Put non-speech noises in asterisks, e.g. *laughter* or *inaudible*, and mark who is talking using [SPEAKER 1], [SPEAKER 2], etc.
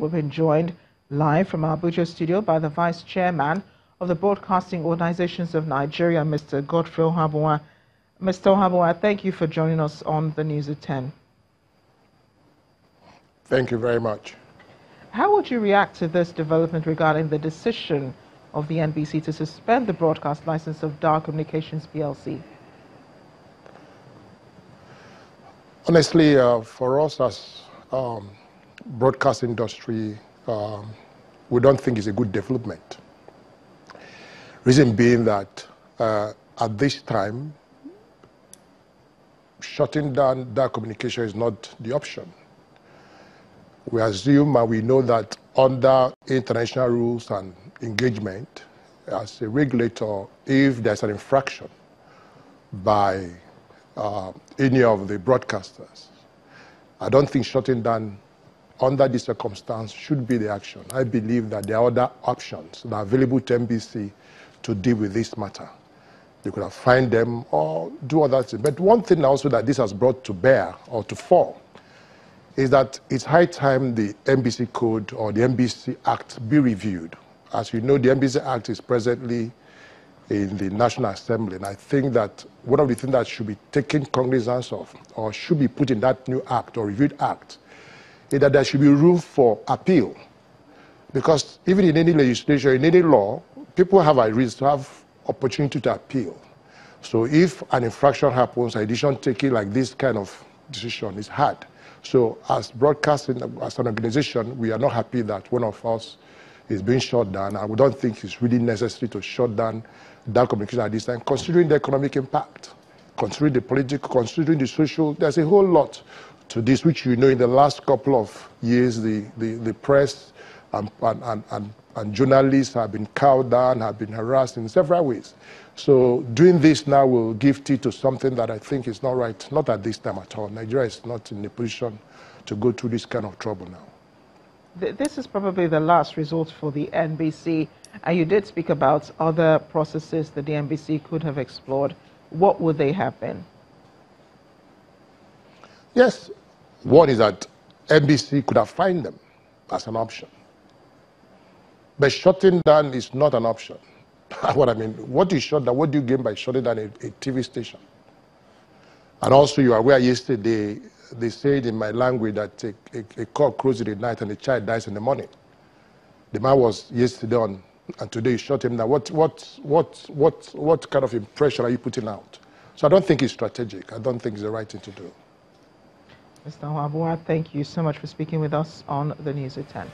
[SPEAKER 1] We've been joined live from our Abuja studio by the Vice Chairman of the Broadcasting Organizations of Nigeria, Mr. Godfrey Ohabunwa. Mr. Ohabunwa, thank you for joining us on the News at 10.
[SPEAKER 2] Thank you very much.
[SPEAKER 1] How would you react to this development regarding the decision of the NBC to suspend the broadcast license of DAAR Communications PLC?
[SPEAKER 2] Honestly, uh, for us as um, broadcast industry, um, we don't think it's a good development. Reason being that uh, at this time, shutting down DAAR Communication is not the option. We assume and we know that under international rules and engagement, as a regulator, if there's an infraction by uh, any of the broadcasters, I don't think shutting down under the circumstance should be the action. I believe that there are other options that are available to NBC to deal with this matter. They could have fined them or do other things. But one thing also that this has brought to bear or to fall is that it's high time the NBC Code or the NBC Act be reviewed. As you know, the NBC Act is presently in the National Assembly, and I think that one of the things that should be taken cognizance of or should be put in that new act or reviewed act is that there should be room for appeal. Because even in any legislation, in any law, people have a reason to have opportunity to appeal. So if an infraction happens, a decision taking like this kind of decision is hard. So as broadcasting, as an organization, we are not happy that one of us is being shut down, we don't think it's really necessary to shut down DAAR Communication at this time, considering the economic impact, considering the political, considering the social, there's a whole lot to this, which you know in the last couple of years, the, the, the press and, and, and, and journalists have been cowed down, have been harassed in several ways. So doing this now will give teeth to something that I think is not right, not at this time at all. Nigeria is not in a position to go through this kind of trouble now.
[SPEAKER 1] This is probably the last resort for the NBC. And you did speak about other processes that the NBC could have explored. What would they have been?
[SPEAKER 2] Yes, one is that NBC could have fined them as an option. But shutting down is not an option. *laughs* what I mean, what do you shut down? What do you gain by shutting down a, a TV station? And also, you are aware yesterday, they said in my language that a, a, a cock crows the night and a child dies in the morning. The man was yesterday on, and today you shot him down. What, what, what, what, what kind of impression are you putting out? So I don't think it's strategic. I don't think it's the right thing to do.
[SPEAKER 1] Mr. Ohabunwa, thank you so much for speaking with us on the News at 10.